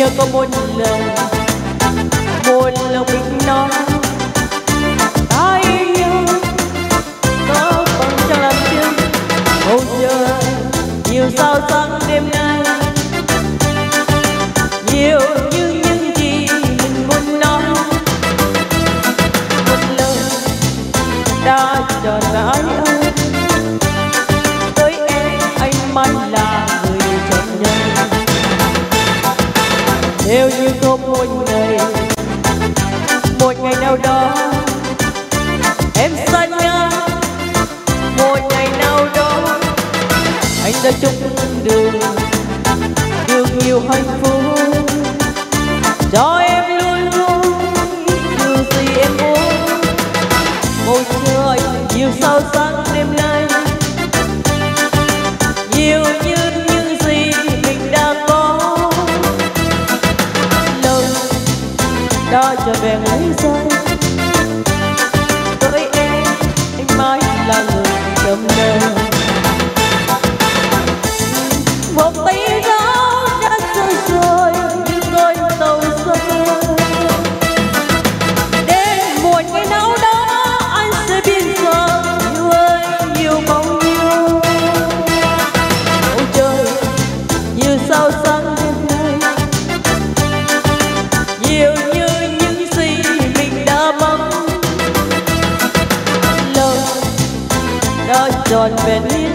nhớ có một lần một lòng mình non, ta yêu nhau có bằng chẳng làm chứng bầu trời nhiều sao sáng đêm nay. Nếu như có một ngày một ngày nào đó, em xa nhau. Một ngày nào đó, anh đã chung đường yêu nhiều hạnh phúc. Cho em luôn luôn điều gì em muốn. Bầu trời nhiều sao sáng đêm nay. Nhiều như đã cho về lấy rơi với em anh mãi là người chậm nơi đã tròn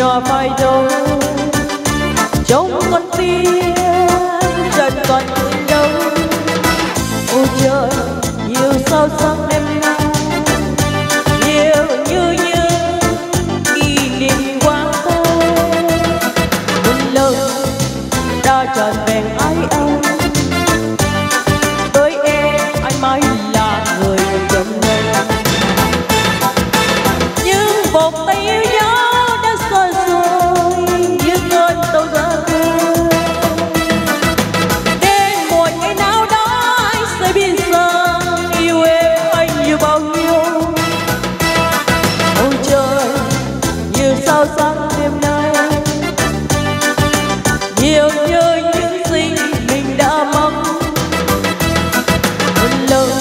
nhạt nhòa phai đâu trong con tim chẳng còn thương đâu ôi trời nhiều sao sáng đêm nay nhiều như những kỷ niệm quá khứ. Một lời đã tròn vẹn ái ai nhiều như những gì mình đã mong. Một lời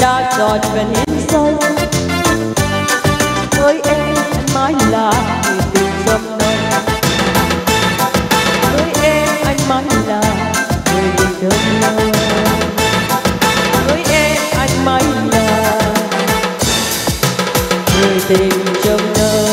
đã tròn về hiến dâng với em anh mãi là người tình dâm nồng. với em anh mãi là người tình dâm nơi với em anh mãi là người tình trong nơi